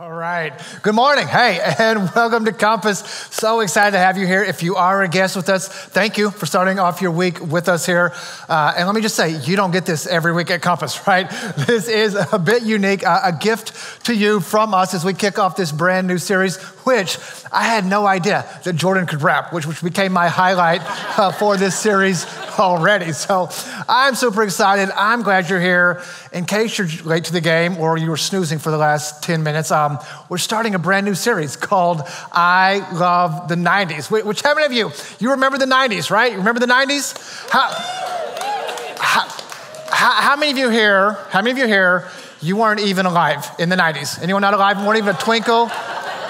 All right. Good morning. Hey, and welcome to Compass. So excited to have you here. If you are a guest with us, thank you for starting off your week with us here. Uh, and let me just say, you don't get this every week at Compass, right? This is a bit unique, uh, a gift to you from us as we kick off this brand new series, which I had no idea that Jordan could rap, which, which became my highlight uh, for this series already. So I'm super excited. I'm glad you're here. In case you're late to the game or you were snoozing for the last 10 minutes, um, we're starting a brand new series called I Love the 90s. Which, how many of you, you remember the 90s, right? You remember the 90s? How, how, how many of you here, how many of you here, you weren't even alive in the 90s? Anyone not alive? Weren't even a twinkle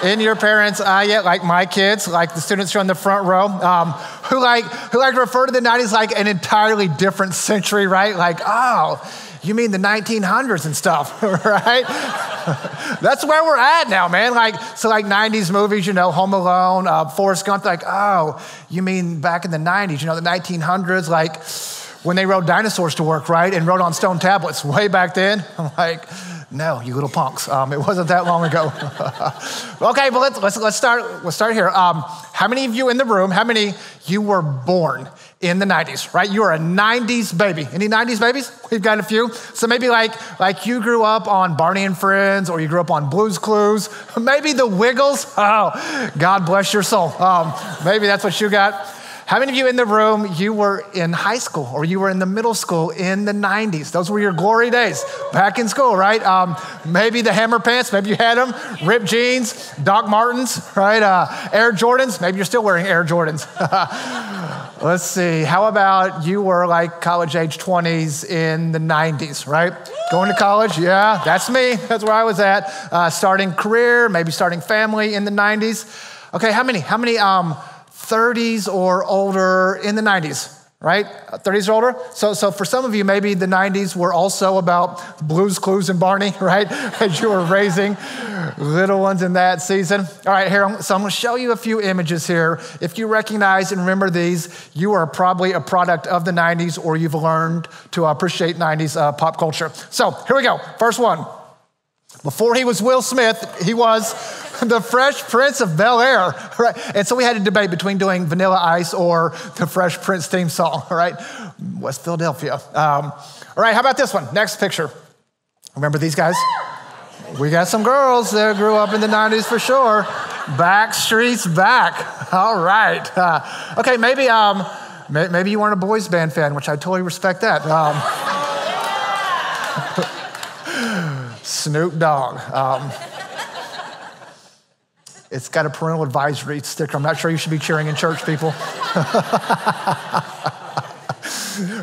in your parents' eye yet? Like my kids, like the students here in the front row. Um, who like who like refer to the 90s like an entirely different century, right? Like, oh, you mean the 1900s and stuff, right? That's where we're at now, man. Like, so like 90s movies, you know, Home Alone, uh, Forrest Gump, like, oh, you mean back in the 90s, you know, the 1900s, like when they rode dinosaurs to work, right? And wrote on stone tablets way back then. I'm like, no, you little punks. Um, it wasn't that long ago. okay, but let's, let's, let's, start, let's start here. Um, how many of you in the room, how many you were born in the 90s, right? You are a 90s baby. Any 90s babies? We've got a few. So maybe like, like you grew up on Barney and Friends or you grew up on Blue's Clues. Maybe the Wiggles. Oh, God bless your soul. Um, maybe that's what you got. How many of you in the room, you were in high school or you were in the middle school in the 90s? Those were your glory days back in school, right? Um, maybe the hammer pants, maybe you had them, ripped jeans, Doc Martens, right? Uh, Air Jordans, maybe you're still wearing Air Jordans. Let's see, how about you were like college age 20s in the 90s, right? Going to college, yeah, that's me. That's where I was at. Uh, starting career, maybe starting family in the 90s. Okay, how many? How many? Um, 30s or older in the 90s, right? 30s or older. So, so for some of you, maybe the 90s were also about Blues Clues and Barney, right? As you were raising little ones in that season. All right, here, so I'm gonna show you a few images here. If you recognize and remember these, you are probably a product of the 90s or you've learned to appreciate 90s uh, pop culture. So here we go. First one. Before he was Will Smith, he was the Fresh Prince of Bel Air, right? And so we had a debate between doing Vanilla Ice or the Fresh Prince theme song, right? West Philadelphia. Um, all right, how about this one? Next picture. Remember these guys? We got some girls that grew up in the 90s for sure. Backstreet's back. All right. Uh, okay, maybe, um, maybe you weren't a boys band fan, which I totally respect that. Um, Snoop Dogg. Um, it's got a parental advisory sticker. I'm not sure you should be cheering in church, people.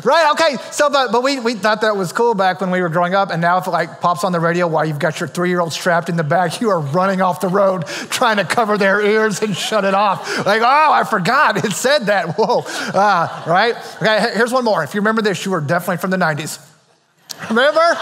right? Okay. So, but, but we, we thought that was cool back when we were growing up. And now, if it like pops on the radio while you've got your three year old strapped in the back, you are running off the road trying to cover their ears and shut it off. Like, oh, I forgot it said that. Whoa. Uh, right? Okay. Here's one more. If you remember this, you were definitely from the 90s. Remember?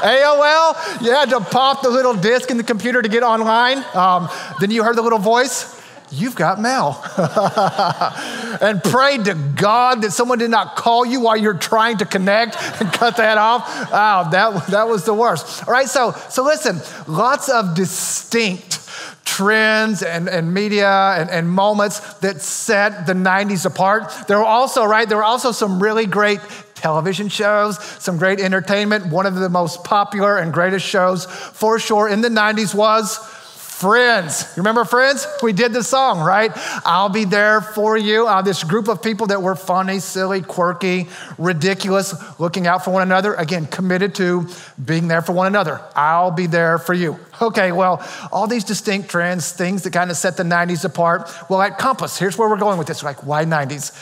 AOL, you had to pop the little disk in the computer to get online. Um, then you heard the little voice. You've got mail. and prayed to God that someone did not call you while you're trying to connect and cut that off. Wow, that, that was the worst. All right, so, so listen, lots of distinct trends and, and media and, and moments that set the 90s apart. There were also, right, there were also some really great television shows, some great entertainment. One of the most popular and greatest shows for sure in the 90s was Friends. You remember Friends? We did the song, right? I'll be there for you. Uh, this group of people that were funny, silly, quirky, ridiculous, looking out for one another. Again, committed to being there for one another. I'll be there for you. Okay, well, all these distinct trends, things that kind of set the 90s apart. Well, at Compass, here's where we're going with this. Like, why 90s?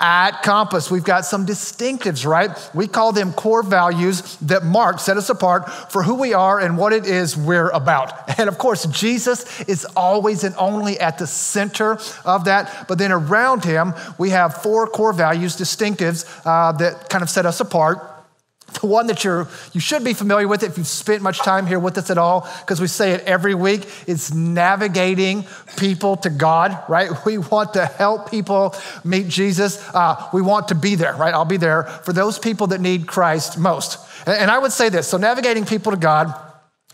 At Compass, we've got some distinctives, right? We call them core values that mark, set us apart for who we are and what it is we're about. And of course, Jesus is always and only at the center of that. But then around him, we have four core values, distinctives uh, that kind of set us apart. The one that you're, you should be familiar with if you've spent much time here with us at all, because we say it every week, is navigating people to God, right? We want to help people meet Jesus. Uh, we want to be there, right? I'll be there for those people that need Christ most. And, and I would say this so, navigating people to God,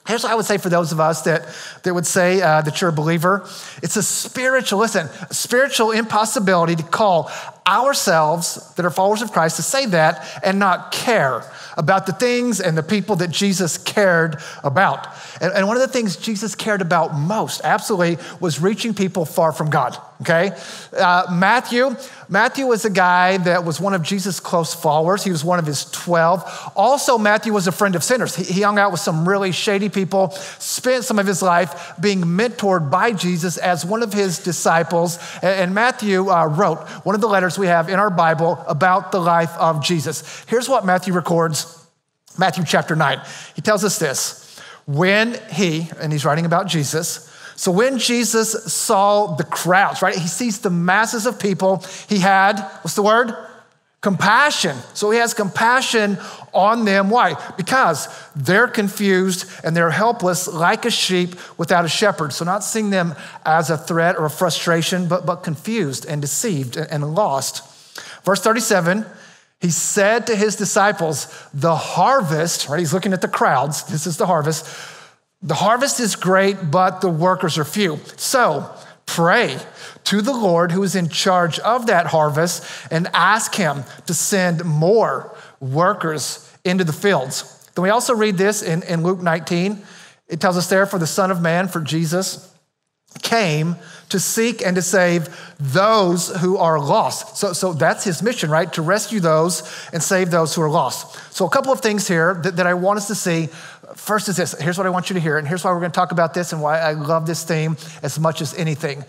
Here's what I would say for those of us that, that would say uh, that you're a believer it's a spiritual, listen, spiritual impossibility to call ourselves that are followers of Christ to say that and not care about the things and the people that Jesus cared about. And, and one of the things Jesus cared about most, absolutely, was reaching people far from God. Okay? Uh, Matthew, Matthew was a guy that was one of Jesus' close followers. He was one of his 12. Also, Matthew was a friend of sinners. He, he hung out with some really shady people, spent some of his life being mentored by Jesus as one of his disciples. And, and Matthew uh, wrote one of the letters we have in our Bible about the life of Jesus. Here's what Matthew records Matthew chapter 9. He tells us this when he, and he's writing about Jesus, so when Jesus saw the crowds, right, he sees the masses of people, he had, what's the word? Compassion. So he has compassion on them. Why? Because they're confused and they're helpless like a sheep without a shepherd. So, not seeing them as a threat or a frustration, but, but confused and deceived and lost. Verse 37 he said to his disciples, The harvest, right? He's looking at the crowds. This is the harvest. The harvest is great, but the workers are few. So pray to the Lord who is in charge of that harvest and ask him to send more workers into the fields. Then we also read this in, in Luke 19. It tells us there, for the Son of Man, for Jesus, came to seek and to save those who are lost. So, so that's his mission, right? To rescue those and save those who are lost. So, a couple of things here that, that I want us to see First is this here's what I want you to hear, and here's why we're going to talk about this and why I love this theme as much as anything.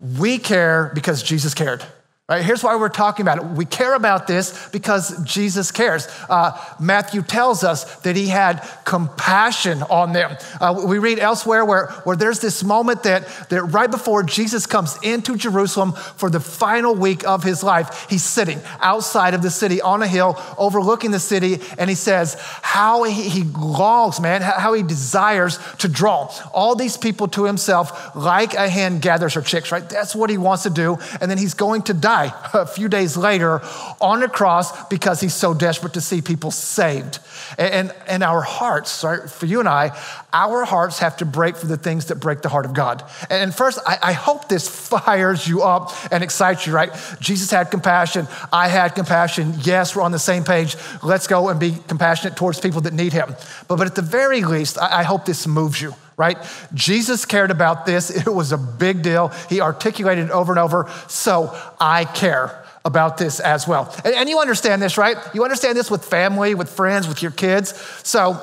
We care because Jesus cared. Right, here's why we're talking about it. We care about this because Jesus cares. Uh, Matthew tells us that he had compassion on them. Uh, we read elsewhere where, where there's this moment that, that right before Jesus comes into Jerusalem for the final week of his life, he's sitting outside of the city on a hill overlooking the city, and he says how he, he longs, man, how he desires to draw all these people to himself like a hen gathers her chicks, right? That's what he wants to do. And then he's going to die die a few days later on a cross because he's so desperate to see people saved. And, and our hearts, for you and I, our hearts have to break for the things that break the heart of God. And first, I, I hope this fires you up and excites you, right? Jesus had compassion. I had compassion. Yes, we're on the same page. Let's go and be compassionate towards people that need him. But, but at the very least, I, I hope this moves you right? Jesus cared about this. It was a big deal. He articulated it over and over. So I care about this as well. And, and, you understand this, right? You understand this with family, with friends, with your kids. So,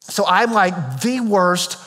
so I'm like the worst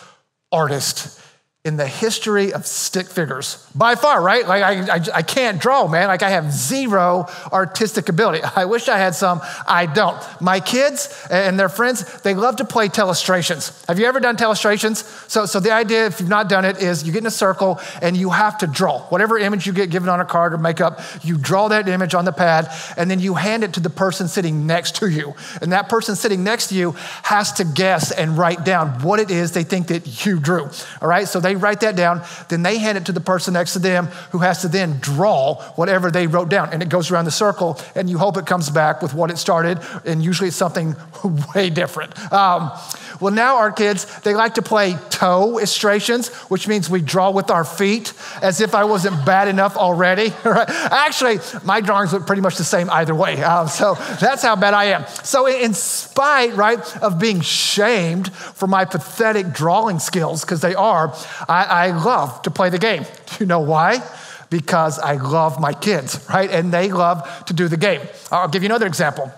artist in the history of stick figures by far, right? Like, I, I, I, can't draw, man. Like, I have zero artistic ability. I wish I had some. I don't. My kids and their friends, they love to play telestrations. Have you ever done telestrations? So, so the idea, if you've not done it, is you get in a circle and you have to draw. Whatever image you get given on a card or makeup, you draw that image on the pad and then you hand it to the person sitting next to you. And that person sitting next to you has to guess and write down what it is they think that you drew. All right? So they they write that down, then they hand it to the person next to them who has to then draw whatever they wrote down. And it goes around the circle, and you hope it comes back with what it started, and usually it's something way different. Um, well, now our kids, they like to play toe illustrations, which means we draw with our feet as if I wasn't bad enough already. Actually, my drawings look pretty much the same either way. Um, so that's how bad I am. So, in spite, right, of being shamed for my pathetic drawing skills, because they are, I, I love to play the game. Do you know why? Because I love my kids, right? And they love to do the game. I'll give you another example.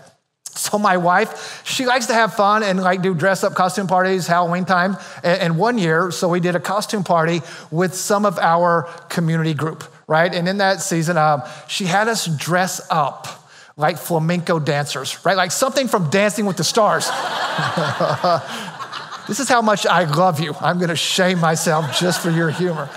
So my wife, she likes to have fun and like do dress up costume parties, Halloween time. And one year, so we did a costume party with some of our community group, right? And in that season, um, she had us dress up like flamenco dancers, right? Like something from Dancing with the Stars. This is how much I love you. I'm going to shame myself just for your humor.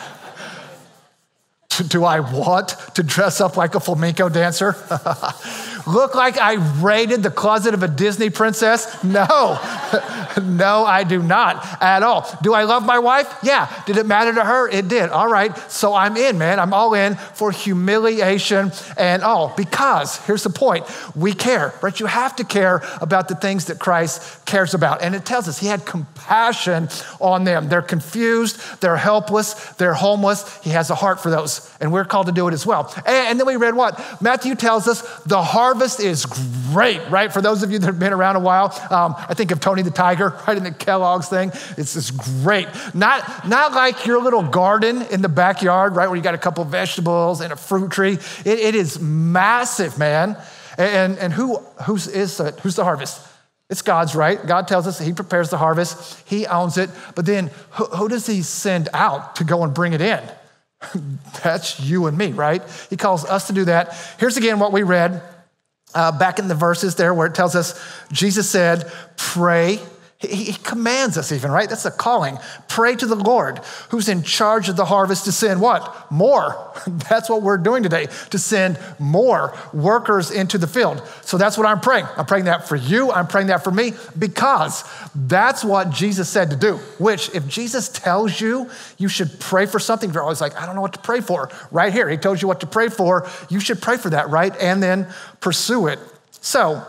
Do I want to dress up like a flamenco dancer? look like I raided the closet of a Disney princess? No, no, I do not at all. Do I love my wife? Yeah. Did it matter to her? It did. All right. So I'm in, man. I'm all in for humiliation and all because here's the point we care, right? You have to care about the things that Christ cares about. And it tells us he had compassion on them. They're confused, they're helpless, they're homeless. He has a heart for those. And we're called to do it as well. And then we read what? Matthew tells us the harvest is great, right? For those of you that have been around a while, um, I think of Tony the Tiger, right in the Kellogg's thing. It's just great. Not, not like your little garden in the backyard, right, where you got a couple vegetables and a fruit tree. it, it is massive, man. And, and who who's, is the, who's the harvest? It's God's, right? God tells us He prepares the harvest, He owns it. But then who, who does He send out to go and bring it in? That's you and me, right? He calls us to do that. Here's again what we read uh, back in the verses there where it tells us Jesus said, Pray he, commands us, even, right? That's a calling. Pray to the Lord who's in charge of the harvest to send what? More. That's what we're doing today, to send more workers into the field. So that's what I'm praying. I'm praying that for you. I'm praying that for me because that's what Jesus said to do. Which, if Jesus tells you you should pray for something, you're always like, I don't know what to pray for. Right here, he told you what to pray for. You should pray for that, right? And then pursue it. So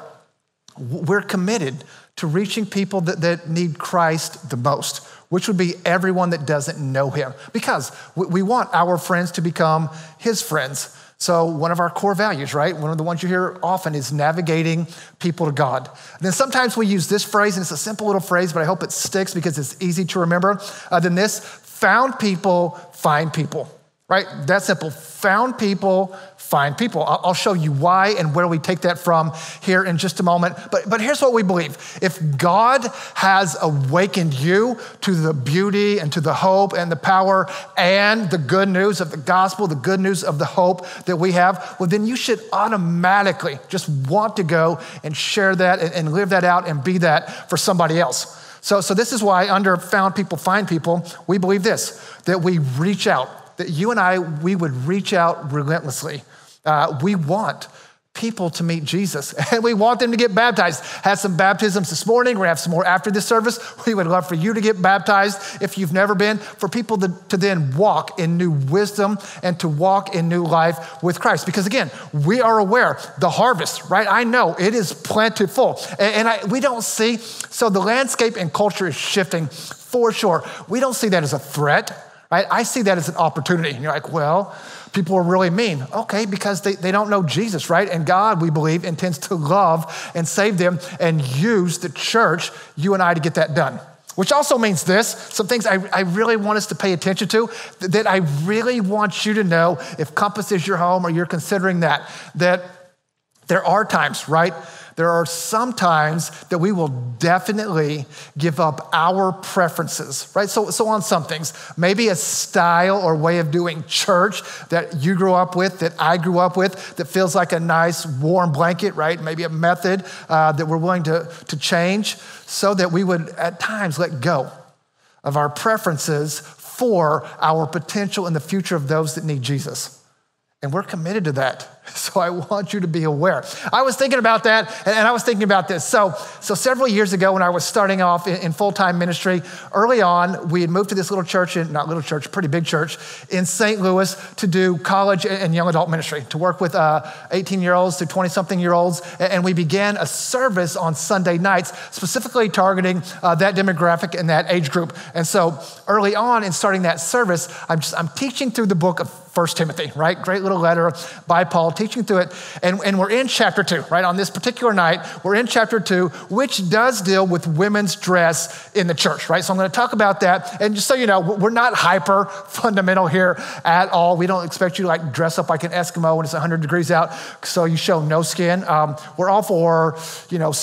we're committed to reaching people that, that need Christ the most, which would be everyone that doesn't know him. Because we, we want our friends to become his friends. So, one of our core values, right? One of the ones you hear often is navigating people to God. And then sometimes we use this phrase, and it's a simple little phrase, but I hope it sticks because it's easy to remember. Uh, then this found people, find people, right? That simple. Found people, find people. I'll show you why and where we take that from here in just a moment. But, but here's what we believe if God has awakened you to the beauty and to the hope and the power and the good news of the gospel, the good news of the hope that we have, well, then you should automatically just want to go and share that and, and live that out and be that for somebody else. So, so this is why under found people, find people, we believe this that we reach out, that you and I, we would reach out relentlessly uh, we want people to meet Jesus and we want them to get baptized. Had some baptisms this morning. We're gonna have some more after this service. We would love for you to get baptized if you've never been, for people to, to then walk in new wisdom and to walk in new life with Christ. Because again, we are aware the harvest, right? I know it is plentiful. And, and I, we don't see, so the landscape and culture is shifting for sure. We don't see that as a threat, right? I see that as an opportunity. And you're like, well, people are really mean. Okay, because they, they don't know Jesus, right? And God, we believe, intends to love and save them and use the church, you and I, to get that done. Which also means this some things I, I really want us to pay attention to, that I really want you to know if Compass is your home or you're considering that, that there are times, right? There are some times that we will definitely give up our preferences, right? So, so on some things, maybe a style or way of doing church that you grew up with, that I grew up with, that feels like a nice warm blanket, right? Maybe a method uh, that we're willing to, to change so that we would at times let go of our preferences for our potential in the future of those that need Jesus. And we're committed to that. So I want you to be aware. I was thinking about that, and I was thinking about this. So, so several years ago, when I was starting off in, in full time ministry, early on, we had moved to this little church, in, not little church, pretty big church in St. Louis to do college and young adult ministry, to work with 18 uh, year olds to 20 something year olds. And we began a service on Sunday nights, specifically targeting uh, that demographic and that age group. And so early on in starting that service, I'm, just, I'm teaching through the book of First Timothy, right? Great little letter by Paul teaching through it. And, and we're in chapter two, right? On this particular night, we're in chapter two, which does deal with women's dress in the church, right? So I'm going to talk about that. And just so you know, we're not hyper fundamental here at all. We don't expect you to like dress up like an Eskimo when it's 100 degrees out so you show no skin. Um, we're all for, you know,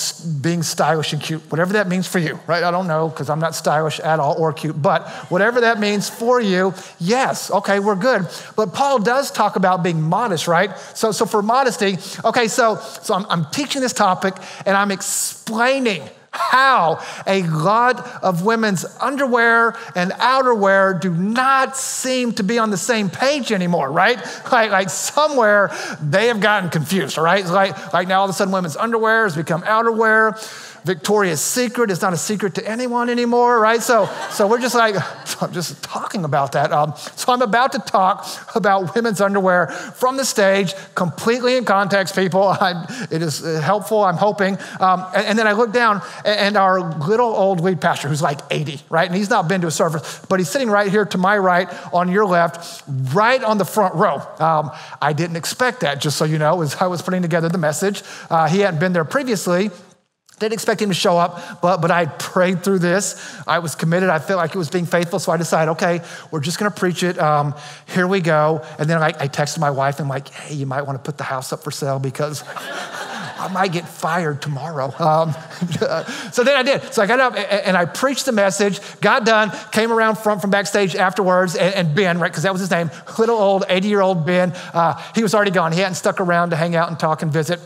being stylish and cute, whatever that means for you, right? I don't know because I'm not stylish at all or cute, but whatever that means for you, yes, okay, we're good. But Paul does talk about being modest, right? So, so for modesty, okay, so, so I'm, I'm teaching this topic and I'm explaining how a lot of women's underwear and outerwear do not seem to be on the same page anymore, right? Like, like somewhere they have gotten confused, right? Like, like now all of a sudden women's underwear has become outerwear. Victoria's Secret is not a secret to anyone anymore, right? So, so we're just like, I'm just talking about that. Um, so I'm about to talk about women's underwear from the stage, completely in context, people. It is helpful, I'm hoping. Um, and, and, then I look down, and our little old lead pastor, who's like 80, right? And he's not been to a service, but he's sitting right here to my right, on your left, right on the front row. Um, I didn't expect that, just so you know, as I was putting together the message. Uh, he hadn't been there previously. Didn't expect him to show up, but, but I prayed through this. I was committed. I felt like it was being faithful. So I decided, okay, we're just going to preach it. Um, here we go. And then I, I texted my wife. And I'm like, hey, you might want to put the house up for sale because I might get fired tomorrow. Um, so then I did. So I got up and I preached the message, got done, came around front from backstage afterwards, and, and Ben, right, because that was his name, little old 80 year old Ben, uh, he was already gone. He hadn't stuck around to hang out and talk and visit.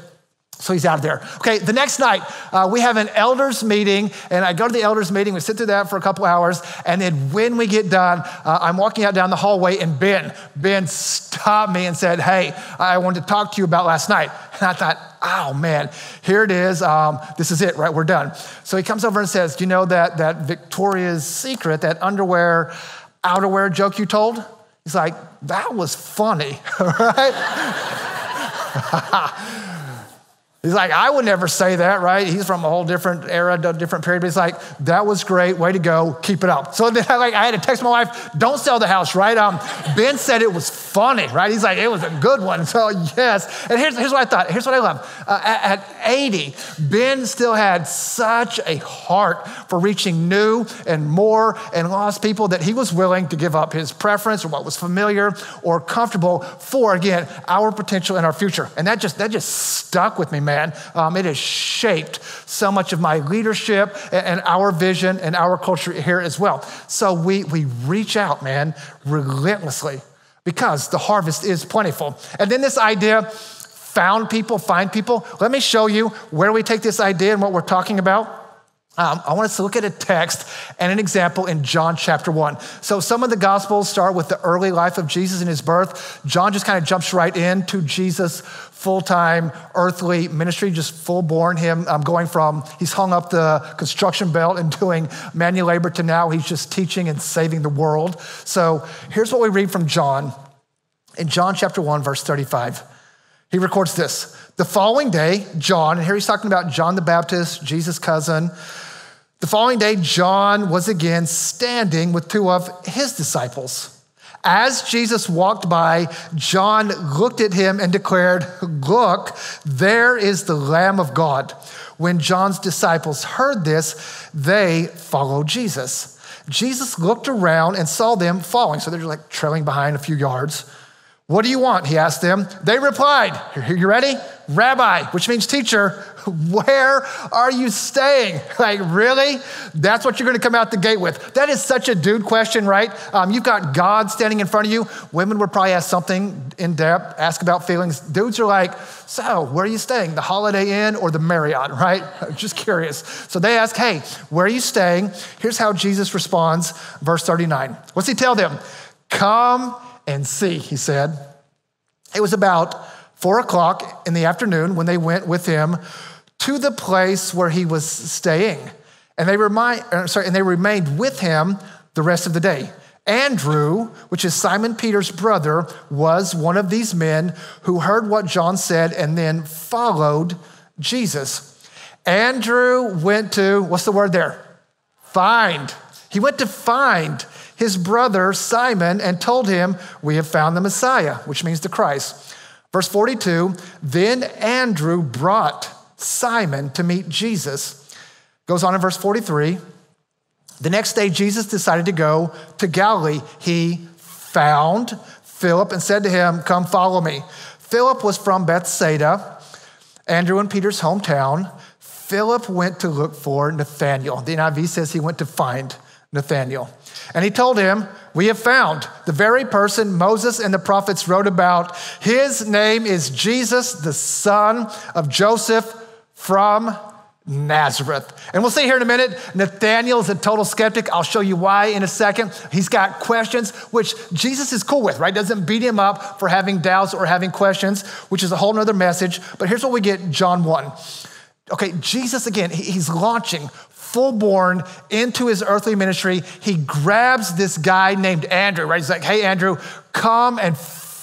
So he's out of there. Okay, the next night, uh, we have an elders meeting, and I go to the elders meeting. We sit through that for a couple hours, and then when we get done, uh, I'm walking out down the hallway, and Ben, Ben stopped me and said, Hey, I wanted to talk to you about last night. And I thought, Oh man, here it is. Um, this is it, right? We're done. So he comes over and says, Do you know that, that Victoria's Secret, that underwear, outerwear joke you told? He's like, That was funny, right? He's like, I would never say that, right? He's from a whole different era, different period. But he's like, that was great, way to go, keep it up. So then I, like, I had to text my wife, don't sell the house, right? Um, ben said it was funny, right? He's like, it was a good one. So yes. And here's, here's what I thought. Here's what I love. Uh, at, at 80, Ben still had such a heart for reaching new and more and lost people that he was willing to give up his preference or what was familiar or comfortable for, again, our potential and our future. And that just, that just stuck with me, man man. Um, it has shaped so much of my leadership and, our vision and our culture here as well. So we, we reach out, man, relentlessly because the harvest is plentiful. And then this idea found people, find people. Let me show you where we take this idea and what we're talking about. Um, I want us to look at a text and an example in John chapter 1. So, some of the Gospels start with the early life of Jesus and his birth. John just kind of jumps right into Jesus' full time earthly ministry, just full born. Him um, going from he's hung up the construction belt and doing manual labor to now he's just teaching and saving the world. So, here's what we read from John in John chapter 1, verse 35. He records this. The following day, John, and here he's talking about John the Baptist, Jesus' cousin. The following day, John was again standing with two of his disciples. As Jesus walked by, John looked at him and declared, Look, there is the Lamb of God. When John's disciples heard this, they followed Jesus. Jesus looked around and saw them following. So they're like trailing behind a few yards. What do you want? He asked them. They replied, You ready? Rabbi, which means teacher, where are you staying? Like, really? That's what you're going to come out the gate with. That is such a dude question, right? Um, you've got God standing in front of you. Women would probably ask something in depth, ask about feelings. Dudes are like, So, where are you staying? The Holiday Inn or the Marriott, right? Just curious. So they ask, Hey, where are you staying? Here's how Jesus responds, verse 39. What's he tell them? Come and see, he said. It was about four o'clock in the afternoon when they went with him to the place where he was staying. And they, remind, uh, sorry, and they remained with him the rest of the day. Andrew, which is Simon Peter's brother, was one of these men who heard what John said and then followed Jesus. Andrew went to, what's the word there? Find. He went to find his brother Simon and told him, We have found the Messiah, which means the Christ. Verse 42 Then Andrew brought Simon to meet Jesus. Goes on in verse 43. The next day, Jesus decided to go to Galilee. He found Philip and said to him, Come follow me. Philip was from Bethsaida, Andrew and Peter's hometown. Philip went to look for Nathanael. The NIV says he went to find Nathanael. And he told him, We have found the very person Moses and the prophets wrote about. His name is Jesus, the son of Joseph from Nazareth. And we'll see here in a minute, Nathaniel is a total skeptic. I'll show you why in a second. He's got questions, which Jesus is cool with, right? Doesn't beat him up for having doubts or having questions, which is a whole nother message. But here's what we get John 1. Okay, Jesus, again, he's launching full born into his earthly ministry. He grabs this guy named Andrew, right? He's like, hey, Andrew, come and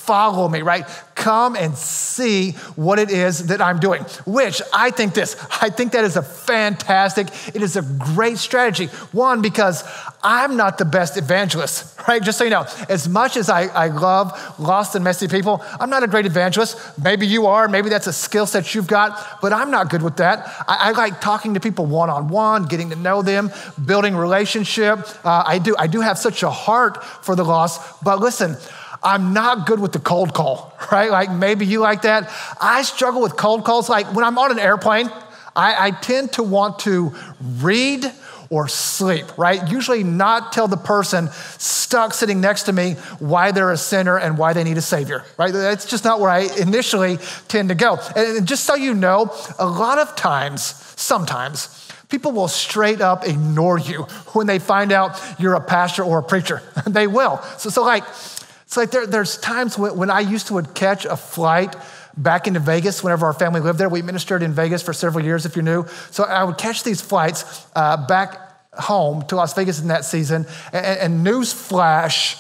follow me, right? Come and see what it is that I'm doing. Which I think this, I think that is a fantastic, it is a great strategy. One, because I'm not the best evangelist, right? Just so you know, as much as I, I love lost and messy people, I'm not a great evangelist. Maybe you are, maybe that's a skill set you've got, but I'm not good with that. I, I like talking to people one on one, getting to know them, building relationship. Uh, I do, I do have such a heart for the lost, but listen, I'm not good with the cold call, right? Like maybe you like that. I struggle with cold calls. Like when I'm on an airplane, I, I tend to want to read or sleep, right? Usually not tell the person stuck sitting next to me why they're a sinner and why they need a savior, right? That's just not where I initially tend to go. And just so you know, a lot of times, sometimes, people will straight up ignore you when they find out you're a pastor or a preacher. they will. So, so like, it's like there, there's times when, when I used to would catch a flight back into Vegas whenever our family lived there. We ministered in Vegas for several years, if you're new. So I would catch these flights uh, back home to Las Vegas in that season. And, and news flash,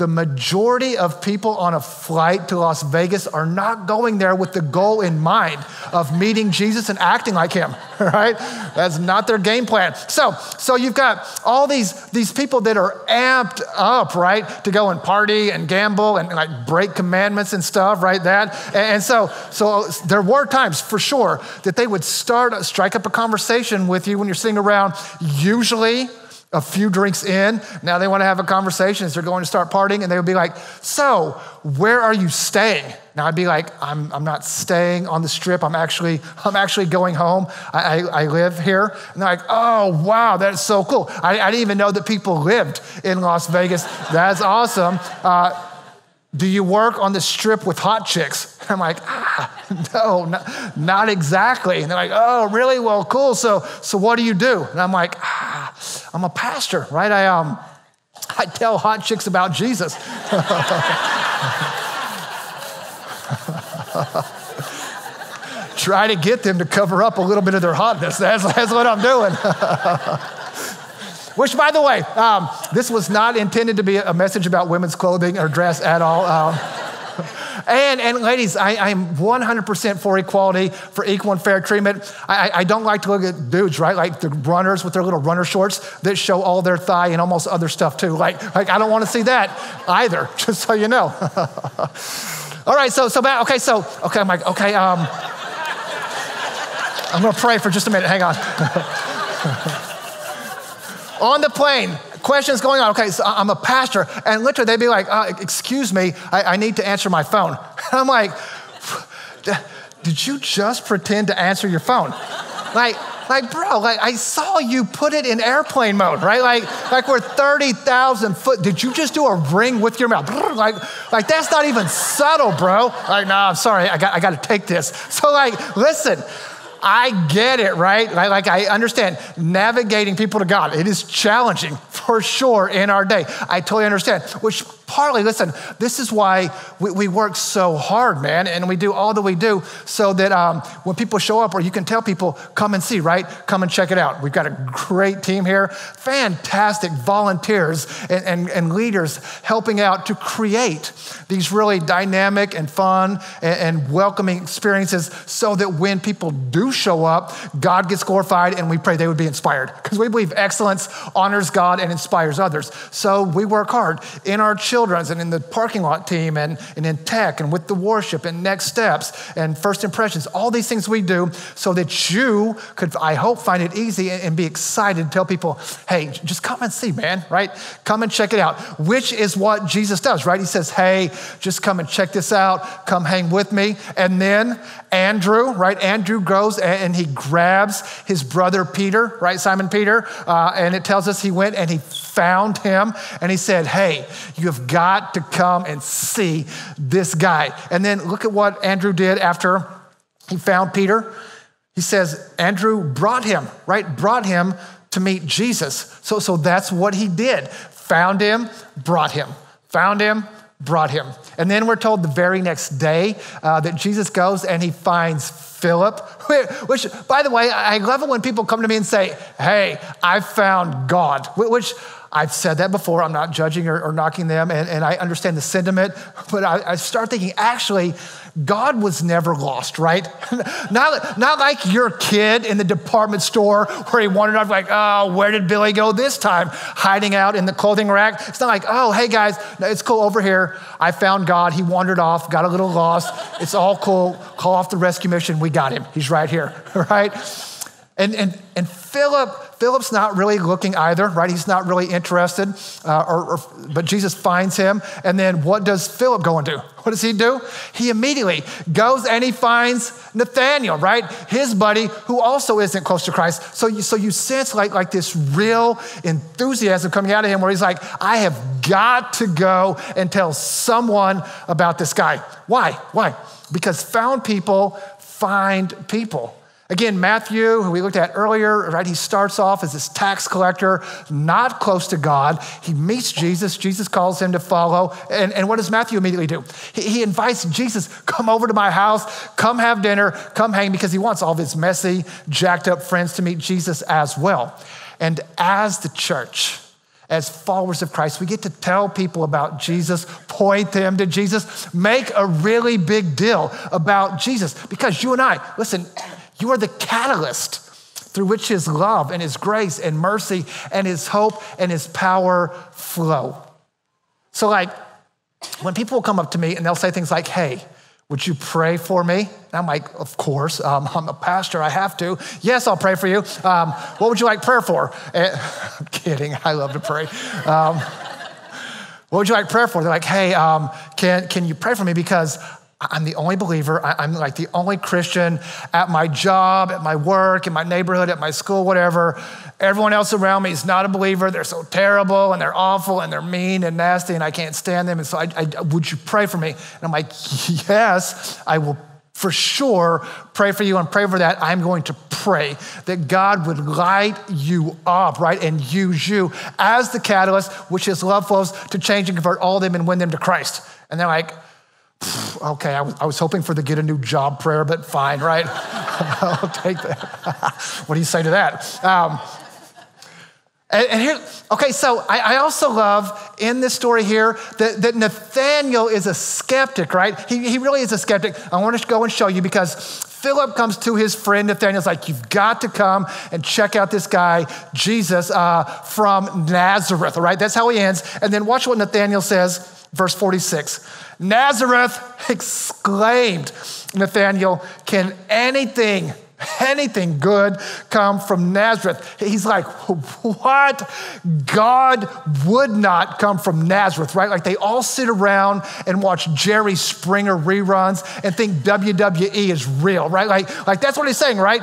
the majority of people on a flight to Las Vegas are not going there with the goal in mind of meeting Jesus and acting like him, right? That's not their game plan. So, so you've got all these, these people that are amped up, right, to go and party and gamble and like break commandments and stuff, right? That. And so, so there were times for sure that they would start, strike up a conversation with you when you're sitting around, usually a few drinks in, now they want to have a conversation as they're going to start partying, and they would be like, So, where are you staying? Now I'd be like, I'm, I'm not staying on the strip. I'm actually, I'm actually going home. I, I, I live here. And they're like, oh, wow, that's so cool. I, I, didn't even know that people lived in Las Vegas. That's awesome. Uh, do you work on the strip with hot chicks? I'm like, ah, no, not, not, exactly. And they're like, oh, really? Well, cool. So, so what do you do? And I'm like, ah, I'm a pastor, right? I, um, I tell hot chicks about Jesus. Try to get them to cover up a little bit of their hotness. That's, that's what I'm doing. Which, by the way, um, this was not intended to be a message about women's clothing or dress at all. Um, and, and ladies, I, am 100% for equality, for equal and fair treatment. I, I don't like to look at dudes, right? Like the runners with their little runner shorts that show all their thigh and almost other stuff too. Like, like I don't want to see that either, just so you know. all right, so, so, okay, so, okay, I'm like, okay, um, I'm gonna pray for just a minute, hang on. On the plane, questions going on. Okay, so I'm a pastor, and literally they'd be like, uh, "Excuse me, I, I, need to answer my phone." And I'm like, "Did you just pretend to answer your phone?" Like, like, bro, like I saw you put it in airplane mode, right? Like, like we're 30,000 foot. Did you just do a ring with your mouth? Like, like that's not even subtle, bro. Like, no, nah, I'm sorry, I got, I got to take this. So, like, listen, I get it, right? Like, I understand navigating people to God. It is challenging for sure in our day. I totally understand. Which partly, listen, this is why we, we work so hard, man, and we do all that we do so that um, when people show up, or you can tell people, come and see, right? Come and check it out. We've got a great team here, fantastic volunteers and, and, and leaders helping out to create these really dynamic and fun and, and welcoming experiences so that when people do show up, God gets glorified and we pray they would be inspired because we believe excellence honors God and inspires others. So we work hard in our children children's and in the parking lot team and, and in tech and with the worship and next steps and first impressions, all these things we do so that you could, I hope, find it easy and be excited to tell people, hey, just come and see, man, right? Come and check it out, which is what Jesus does, right? He says, hey, just come and check this out, come hang with me. And then Andrew, right? Andrew goes and he grabs his brother Peter, right? Simon Peter. Uh, and it tells us he went and he found him and he said, Hey, you have got to come and see this guy. And then look at what Andrew did after he found Peter. he says Andrew brought him, right? Brought him to meet Jesus. So, so that's what he did. Found him, brought him. Found him, brought him. And then we're told the very next day uh, that Jesus goes and he finds Philip, which, by the way, I love it when people come to me and say, Hey, I found God, which I've said that before. I'm not judging or, or knocking them, and, and, I understand the sentiment, but I, I start thinking, actually, God was never lost, right? not, not like your kid in the department store where he wandered off, like, oh, where did Billy go this time? Hiding out in the clothing rack. It's not like, oh, hey guys, it's cool over here. I found God. He wandered off, got a little lost. It's all cool. Call off the rescue mission. We got him. He's right here, right? And, and, and Philip Philip's not really looking either, right? He's not really interested. Uh, or, or, but Jesus finds him. And then what does Philip go and do? What does he do? He immediately goes and he finds Nathaniel, right? His buddy, who also isn't close to Christ. So you, so you sense like, like this real enthusiasm coming out of him where he's like, I have got to go and tell someone about this guy. Why? Why? Because found people find people. Again, Matthew, who we looked at earlier, right? He starts off as this tax collector, not close to God. He meets Jesus. Jesus calls him to follow. And, and what does Matthew immediately do? He, he invites Jesus, come over to my house, come have dinner, come hang, because he wants all of his messy, jacked up friends to meet Jesus as well. And as the church, as followers of Christ, we get to tell people about Jesus, point them to Jesus, make a really big deal about Jesus. Because you and I, listen, you are the catalyst through which His love and His grace and mercy and His hope and His power flow. So, like, when people will come up to me and they'll say things like, hey, would you pray for me? And I'm like, of course. Um, I'm a pastor. I have to. Yes, I'll pray for you. Um, what would you like prayer for? And, I'm kidding. I love to pray. Um, what would you like prayer for? They're like, hey, um, can, can you pray for me? Because I'm the only believer. I'm like the only Christian at my job, at my work, in my neighborhood, at my school, whatever. Everyone else around me is not a believer. They're so terrible and they're awful and they're mean and nasty and I can't stand them. And so, I, I, would you pray for me? And I'm like, yes, I will for sure pray for you and pray for that. I'm going to pray that God would light you up, right, and use you as the catalyst, which His love flows to change and convert all of them and win them to Christ. And they're like, okay, I was, I was, hoping for the get a new job prayer, but fine, right? I'll take that. what do you say to that? Um, and, and, here, okay, so I, I, also love in this story here that, that Nathaniel is a skeptic, right? He, he really is a skeptic. I want to go and show you because Philip comes to his friend Nathaniel's like, You've got to come and check out this guy, Jesus uh, from Nazareth, all right? That's how he ends. And then watch what Nathaniel says, verse 46. Nazareth exclaimed Nathanael, Can anything, anything good come from Nazareth? He's like, What? God would not come from Nazareth, right? Like they all sit around and watch Jerry Springer reruns and think WWE is real, right? Like, like that's what he's saying, right?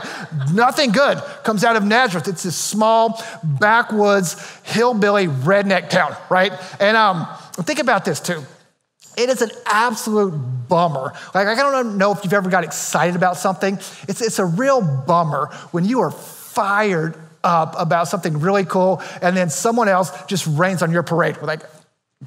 Nothing good comes out of Nazareth. It's this small, backwoods, hillbilly redneck town, right? And um, think about this too. It is an absolute bummer. Like, I don't know if you've ever got excited about something. It's, it's a real bummer when you are fired up about something really cool and then someone else just rains on your parade. Like,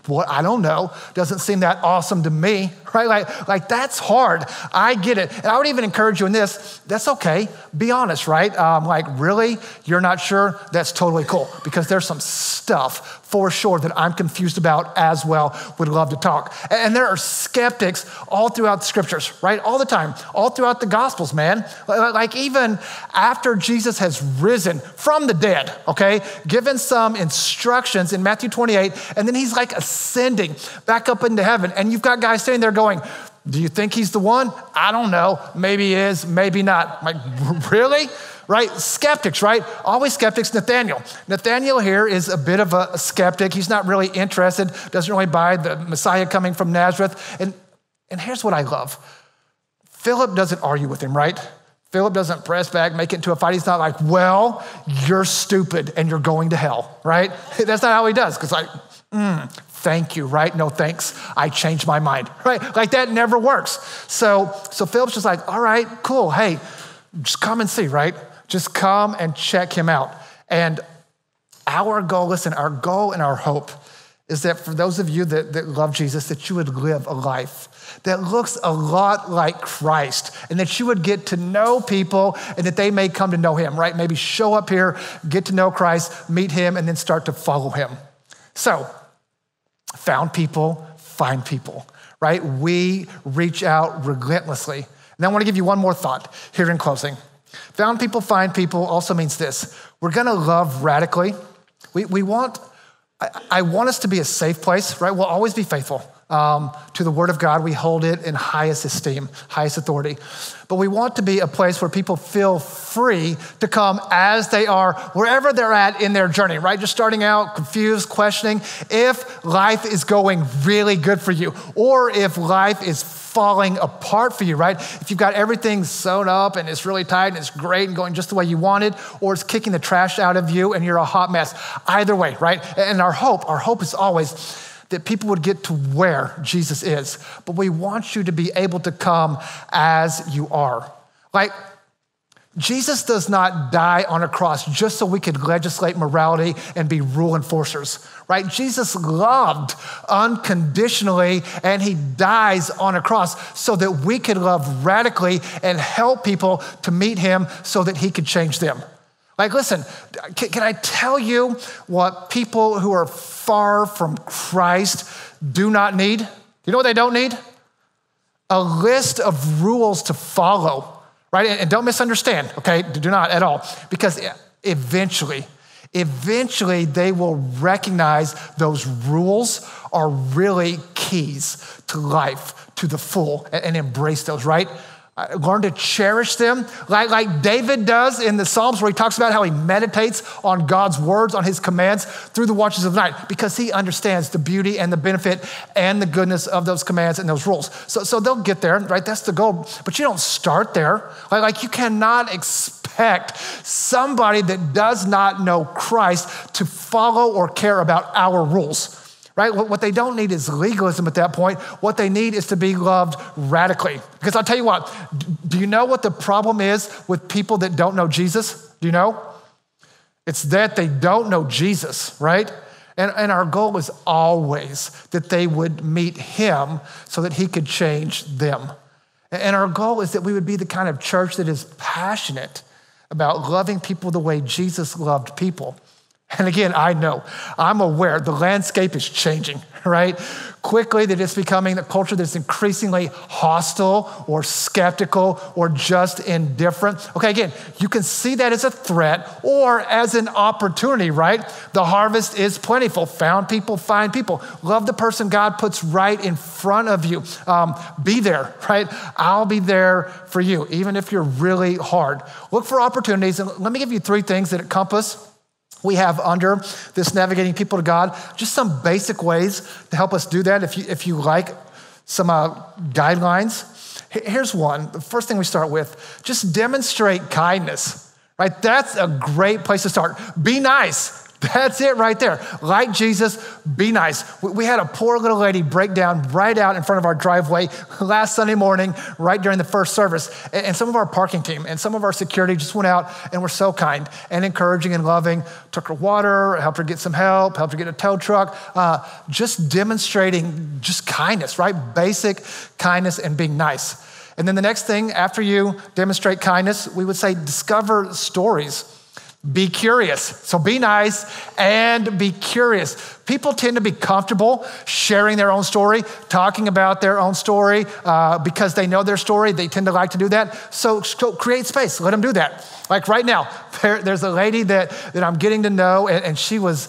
what I don't know doesn't seem that awesome to me, right? Like, like that's hard. I get it. And I would even encourage you in this that's okay. Be honest, right? Um, like, really? You're not sure? That's totally cool because there's some stuff for sure that I'm confused about as well, would love to talk. And there are skeptics all throughout the scriptures, right? All the time, all throughout the gospels, man. Like even after Jesus has risen from the dead, okay, given some instructions in Matthew 28, and then he's like ascending back up into heaven. And you've got guys standing there going, do you think he's the one? I don't know. Maybe he is, maybe not. I'm like, really? Right? Skeptics, right? Always skeptics. Nathaniel. Nathaniel here is a bit of a skeptic. He's not really interested, doesn't really buy the Messiah coming from Nazareth. And, and here's what I love Philip doesn't argue with him, right? Philip doesn't press back, make it into a fight. He's not like, well, you're stupid and you're going to hell, right? That's not how he does. Because, like, mm, thank you, right? No thanks. I changed my mind, right? Like that never works. So, so Philip's just like, all right, cool. Hey, just come and see, right? Just come and check him out. And our goal, listen, our goal and our hope is that for those of you that, that love Jesus, that you would live a life that looks a lot like Christ and that you would get to know people and that they may come to know him, right? Maybe show up here, get to know Christ, meet him, and then start to follow him. So, found people, find people, right? We reach out relentlessly. And I want to give you one more thought here in closing. Found people, find people also means this we're going to love radically. We, we want I, I want us to be a safe place, right? We'll always be faithful. Um, to the Word of God. We hold it in highest esteem, highest authority. But we want to be a place where people feel free to come as they are, wherever they're at in their journey, right? Just starting out, confused, questioning if life is going really good for you or if life is falling apart for you, right? If you've got everything sewn up and it's really tight and it's great and going just the way you wanted, or it's kicking the trash out of you and you're a hot mess. Either way, right? And our hope, our hope is always that people would get to where Jesus is. But we want you to be able to come as you are. Like, Jesus does not die on a cross just so we could legislate morality and be rule enforcers, right? Jesus loved unconditionally and he dies on a cross so that we could love radically and help people to meet him so that he could change them. Like, listen, can, can I tell you what people who are far from Christ do not need? You know what they don't need? A list of rules to follow right? And don't misunderstand, okay? Do not at all. Because eventually, eventually they will recognize those rules are really keys to life, to the full, and embrace those, right? Uh, learn to cherish them, like, like David does in the Psalms, where he talks about how he meditates on God's words, on his commands through the watches of the night, because he understands the beauty and the benefit and the goodness of those commands and those rules. So, so they'll get there, right? That's the goal. But you don't start there. Like, like you cannot expect somebody that does not know Christ to follow or care about our rules right? What they don't need is legalism at that point. What they need is to be loved radically. Because I'll tell you what, do you know what the problem is with people that don't know Jesus? Do you know? It's that they don't know Jesus, right? And, and our goal is always that they would meet him so that he could change them. And our goal is that we would be the kind of church that is passionate about loving people the way Jesus loved people. And again, I know, I'm aware the landscape is changing, right? Quickly, that it's becoming a culture that's increasingly hostile or skeptical or just indifferent. Okay, again, you can see that as a threat or as an opportunity, right? The harvest is plentiful. Found people, find people. Love the person God puts right in front of you. Um, be there, right? I'll be there for you, even if you're really hard. Look for opportunities. And let me give you three things that at Compass we have under this navigating people to God, just some basic ways to help us do that if you, if you like some uh, guidelines. Here's one. The first thing we start with just demonstrate kindness, right? That's a great place to start. Be nice. That's it right there. Like Jesus, be nice. We had a poor little lady break down right out in front of our driveway last Sunday morning, right during the first service. And some of our parking team and some of our security just went out and were so kind and encouraging and loving. Took her water, helped her get some help, helped her get a tow truck. Uh, just demonstrating just kindness, right? Basic kindness and being nice. And then the next thing, after you demonstrate kindness, we would say discover stories be curious. So be nice and be curious. People tend to be comfortable sharing their own story, talking about their own story uh, because they know their story. They tend to like to do that. So, so create space. Let them do that. Like right now, there, there's a lady that, that I'm getting to know, and, and she was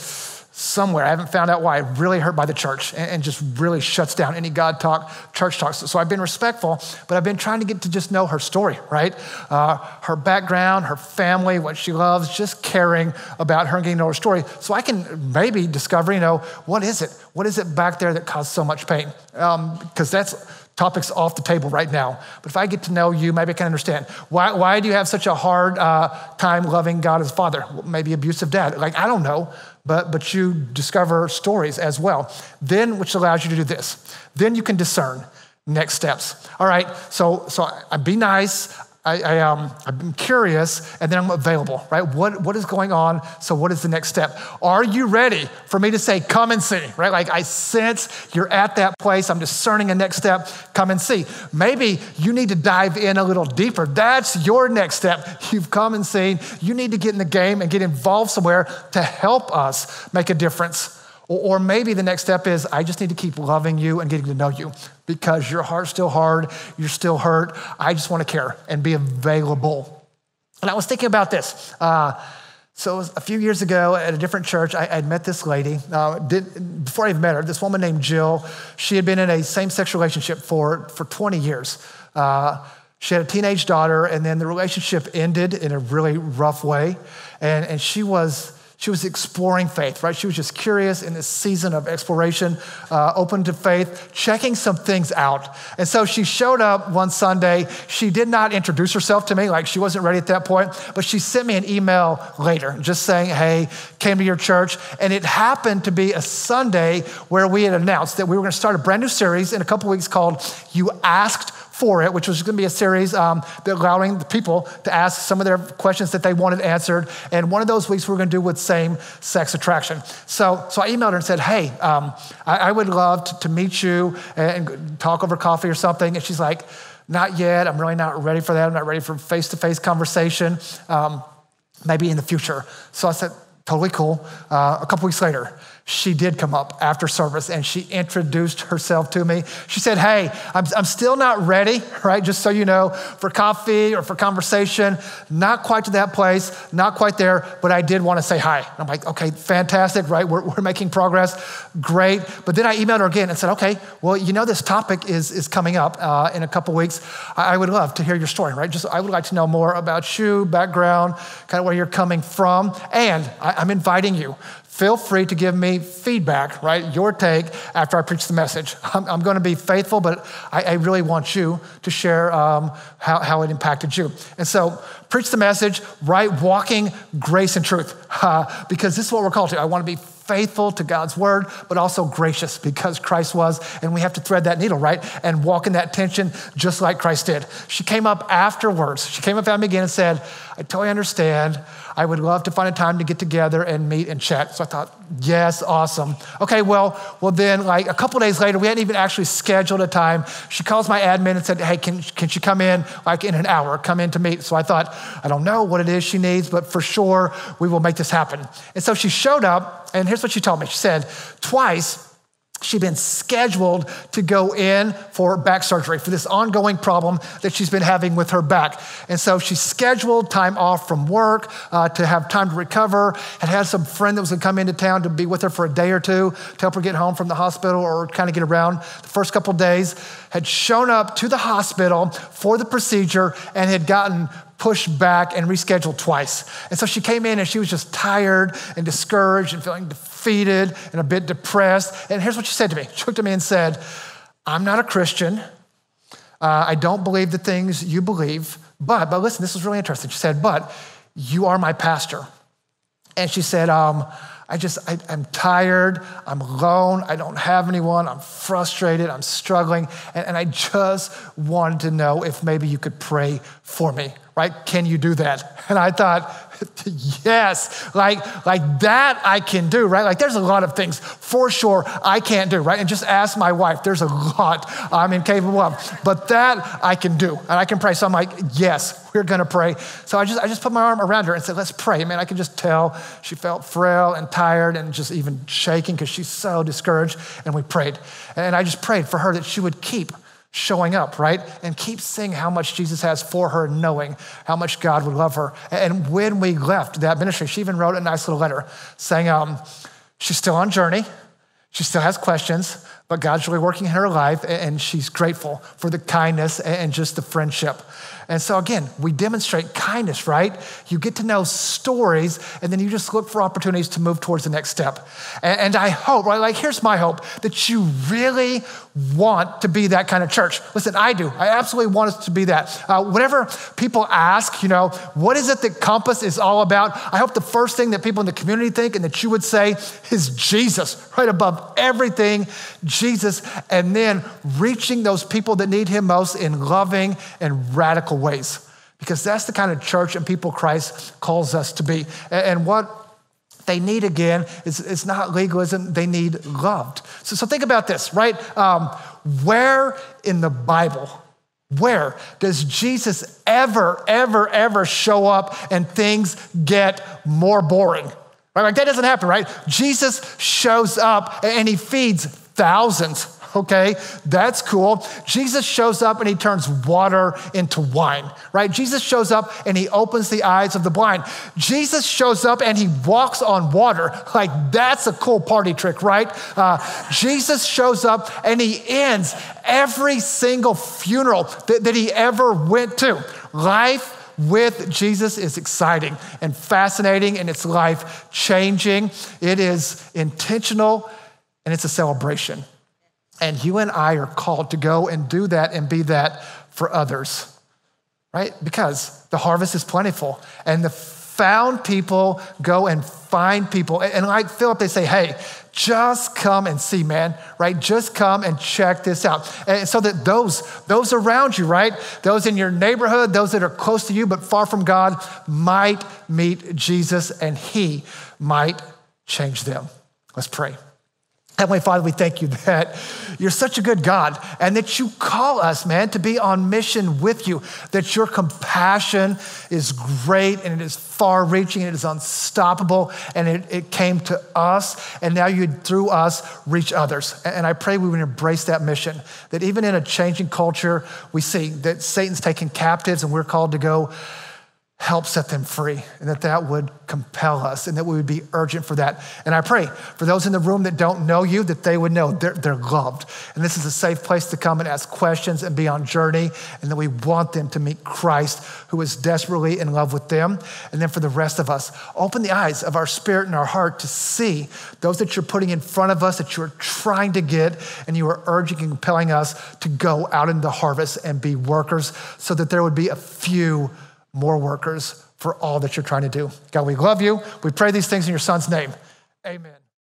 somewhere, I haven't found out why, really hurt by the church and, just really shuts down any God talk, church talks. So, so I've been respectful, but I've been trying to get to just know her story, right? Uh, her background, her family, what she loves, just caring about her and getting to know her story. So I can maybe discover, you know, what is it? What is it back there that caused so much pain? Because um, that's topics off the table right now. But if I get to know you, maybe I can understand. Why, why do you have such a hard uh, time loving God as Father? Maybe abusive dad. Like, I don't know but, but you discover stories as well. Then, which allows you to do this. Then you can discern next steps. All right, so, so I be nice. I, I, um, I'm curious, and then I'm available, right? What, what is going on? So, what is the next step? Are you ready for me to say, come and see, right? Like, I sense you're at that place. I'm discerning a next step. Come and see. Maybe you need to dive in a little deeper. That's your next step. You've come and seen. You need to get in the game and get involved somewhere to help us make a difference. Or, maybe the next step is, I just need to keep loving you and getting to know you because your heart's still hard, you're still hurt. I just want to care and be available. And I was thinking about this. Uh, so a few years ago at a different church, I, would met this lady. Uh, did, before I even met her, this woman named Jill. She had been in a same-sex relationship for, for 20 years. Uh, she had a teenage daughter, and then the relationship ended in a really rough way. And, and she was she was exploring faith, right? She was just curious in this season of exploration, uh, open to faith, checking some things out. And so she showed up one Sunday. She did not introduce herself to me, like she wasn't ready at that point, but she sent me an email later just saying, hey, came to your church. And it happened to be a Sunday where we had announced that we were going to start a brand new series in a couple weeks called You Asked for it, which was going to be a series um, allowing the people to ask some of their questions that they wanted answered. And one of those weeks we are going to do with same sex attraction. So, so I emailed her and said, Hey, um, I, I, would love to, to meet you and talk over coffee or something. And she's like, Not yet. I'm really not ready for that. I'm not ready for face to face conversation. Um, maybe in the future. So I said, Totally cool. Uh, a couple weeks later, she did come up after service and she introduced herself to me. She said, Hey, I'm, I'm still not ready, right? Just so you know, for coffee or for conversation. Not quite to that place, not quite there, but I did want to say hi. I'm like, Okay, fantastic, right? We're, we're making progress. Great. But then I emailed her again and said, Okay, well, you know, this topic is, is coming up uh, in a couple weeks. I, I would love to hear your story, right? Just, I would like to know more about you, background, kind of where you're coming from. And I, I'm inviting you feel free to give me feedback, right? Your take after I preach the message. I'm, I'm going to be faithful, but I, I, really want you to share um, how, how it impacted you. And so, preach the message, right? Walking grace and truth, uh, because this is what we're called to. I want to be faithful to God's word, but also gracious because Christ was. And we have to thread that needle, right? And walk in that tension just like Christ did. She came up afterwards. She came up at me again and said, I totally understand. I would love to find a time to get together and meet and chat. So I thought, yes, awesome. Okay, well, well then, like a couple days later, we hadn't even actually scheduled a time. She calls my admin and said, hey, can, can she come in like in an hour, come in to meet? So I thought, I don't know what it is she needs, but for sure we will make this happen. And so she showed up, and here's what she told me. She said, twice, She'd been scheduled to go in for back surgery for this ongoing problem that she's been having with her back. And so she scheduled time off from work uh, to have time to recover, had had some friend that was gonna come into town to be with her for a day or two to help her get home from the hospital or kind of get around the first couple days, had shown up to the hospital for the procedure and had gotten pushed back and rescheduled twice. And so she came in and she was just tired and discouraged and feeling defeated and a bit depressed. And here's what she said to me She looked at me and said, I'm not a Christian. Uh, I don't believe the things you believe. But, but listen, this is really interesting. She said, but you are my pastor. And she said, um, I just, I, am tired. I'm alone. I don't have anyone. I'm frustrated. I'm struggling. And, and I just wanted to know if maybe you could pray for me, right? Can you do that? And I thought, yes, like, like that I can do, right? Like there's a lot of things for sure I can't do, right? And just ask my wife, there's a lot I'm incapable of, but that I can do and I can pray. So I'm like, yes, we're gonna pray. So I just, I just put my arm around her and said, let's pray. Man, I could just tell she felt frail and tired and just even shaking because she's so discouraged. And we prayed. And I just prayed for her that she would keep showing up, right? And keep seeing how much Jesus has for her, knowing how much God would love her. And when we left that ministry, she even wrote a nice little letter saying um, she's still on journey, she still has questions, but God's really working in her life, and she's grateful for the kindness and just the friendship. And so, again, we demonstrate kindness, right? You get to know stories, and then you just look for opportunities to move towards the next step. And, I hope, right? Like, here's my hope that you really want to be that kind of church. Listen, I do. I absolutely want us to be that. Uh, whenever people ask, you know, what is it that Compass is all about? I hope the first thing that people in the community think and that you would say is Jesus, right above everything, Jesus, and then reaching those people that need Him most in loving and radical ways. because that's the kind of church and people Christ calls us to be. And what they need again is it's not legalism, they need loved. So, so think about this, right? Um, where in the Bible, where does Jesus ever, ever, ever show up and things get more boring? Right? Like that doesn't happen, right? Jesus shows up and he feeds thousands okay? That's cool. Jesus shows up and he turns water into wine, right? Jesus shows up and he opens the eyes of the blind. Jesus shows up and he walks on water. Like, that's a cool party trick, right? Uh, Jesus shows up and he ends every single funeral that, that he ever went to. Life with Jesus is exciting and fascinating, and it's life changing. It is intentional and it's a celebration. And you and I are called to go and do that and be that for others, right? Because the harvest is plentiful and the found people go and find people. And like Philip, they say, hey, just come and see, man, right? Just come and check this out. And so that those, those around you, right? Those in your neighborhood, those that are close to you but far from God, might meet Jesus and he might change them. Let's pray. Heavenly Father, we thank you that you're such a good God and that you call us, man, to be on mission with you, that your compassion is great and it is far reaching, and it is unstoppable, and it, it came to us, and now you, through us, reach others. And I pray we would embrace that mission, that even in a changing culture, we see that Satan's taking captives and we're called to go help set them free and that that would compel us and that we would be urgent for that. And I pray for those in the room that don't know you, that they would know they're, they're loved. And this is a safe place to come and ask questions and be on journey and that we want them to meet Christ who is desperately in love with them. And then for the rest of us, open the eyes of our spirit and our heart to see those that you're putting in front of us, that you're trying to get, and you are urging and compelling us to go out into the harvest and be workers so that there would be a few more workers for all that you're trying to do. God, we love you. We pray these things in your son's name. Amen.